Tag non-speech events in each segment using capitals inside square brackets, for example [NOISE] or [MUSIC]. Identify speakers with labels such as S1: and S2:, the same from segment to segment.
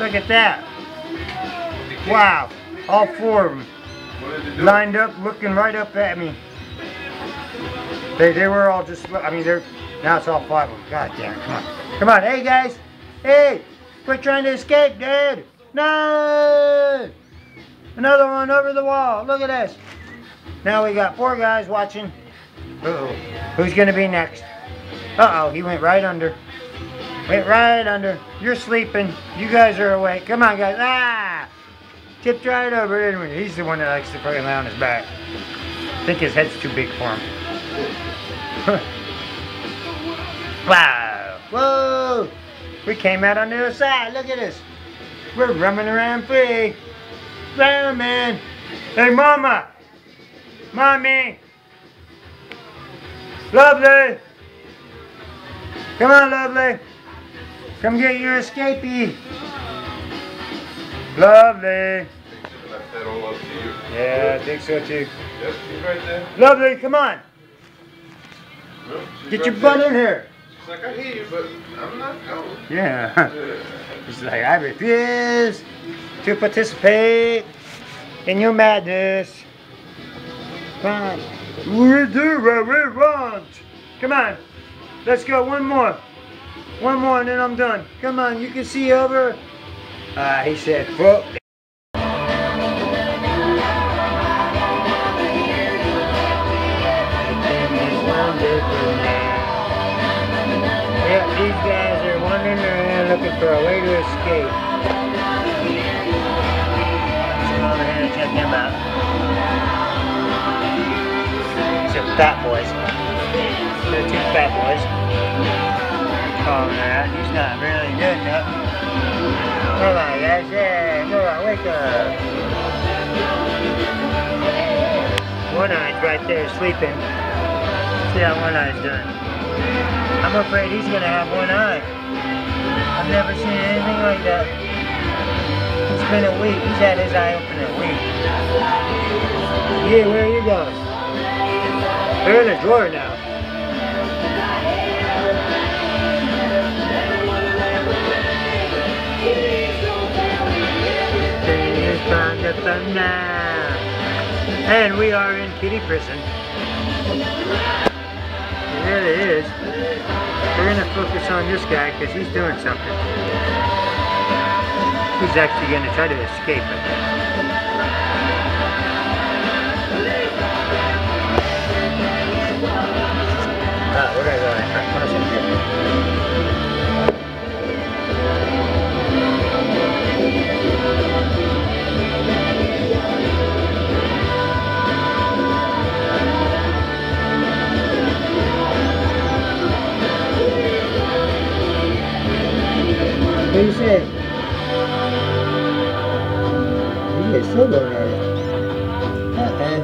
S1: Look at that. Wow. All four of them lined up, looking right up at me. They, they were all just, I mean, they're, now it's all five of them. God damn come on. Come on, hey guys. Hey, quit trying to escape, dude. No! Another one over the wall. Look at this. Now we got four guys watching. Uh-oh. Who's going to be next? Uh-oh, he went right under. Went right under. You're sleeping. You guys are awake. Come on, guys. Ah! Tipped right over. Anyway, he's the one that likes to fucking lay on his back. I think his head's too big for him. [LAUGHS] wow. Whoa! We came out on the other side. Look at this. We're roaming around free. Roaming. Hey, mama. Mommy. Lovely. Come on, Lovely. Come get your escapee. Lovely. Yeah, I think so too. Lovely, come on. Get your butt in here.
S2: Like, I hear you, but I'm not going.
S1: Yeah. [LAUGHS] He's like, I refuse to participate in your madness. On. We do what we want. Come on. Let's go. One more. One more and then I'm done. Come on. You can see over. Uh, he said, fuck. These guys are wandering around looking for a way to escape. Let's go over here and check them out. Some fat boys. He's not really good enough. Come on guys, yeah, come on, wake up. One eye's right there sleeping. See how one eye's doing. I'm afraid he's gonna have one eye. I've never seen anything like that. It's been a week. He's had his eye open a week. Yeah, where are you going? They're in the drawer now. From the. And we are in kitty prison. It really is. We're gonna focus on this guy because he's doing something. He's actually gonna try to escape it. You say? He is still going at it. Uh-oh.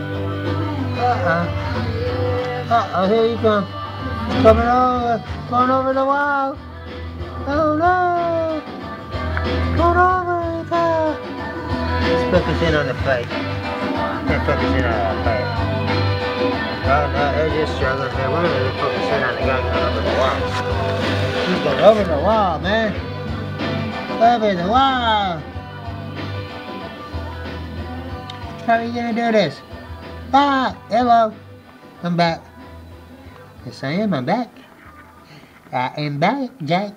S1: Uh-oh. Uh-oh, here you come. Coming over. Going over the wall. Oh no! Going over the wall. Let's focus in on the fight. Can't focus in on the fight. Oh no, they're just struggling. We're gonna focus in on the guy going over the wall. He's going over the wall, man. The wall. How are you gonna do this? Ah, hello. I'm back. Yes, I am. I'm back. I am back, Jack.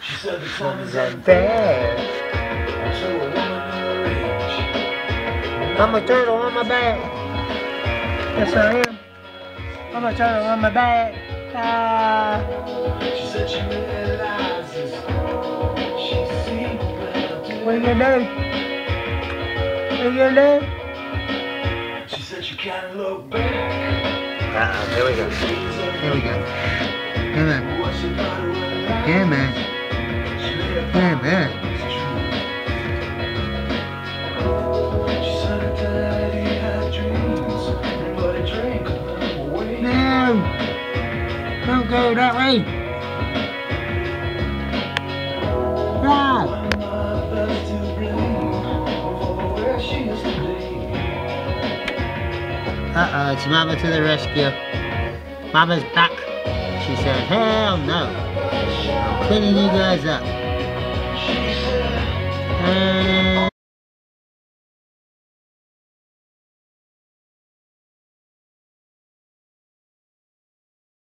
S3: She said the is
S1: unfair.
S3: So a woman in her age.
S1: I'm a turtle on my back. Yes, I am. I'm a turtle on my back. Ah.
S3: She said she better.
S1: What are you gonna do? What are you gonna do?
S3: She said she can't look back.
S1: Uh-oh, here we go. Here we go. Come on.
S3: What she thought it was.
S1: Come on. Come on.
S3: She said that he had dreams, but he drank them away.
S1: No! Don't go that way! Ah! Uh-oh, it's Mama to the rescue. Mama's back. She said, hell no. I'm cleaning you guys up.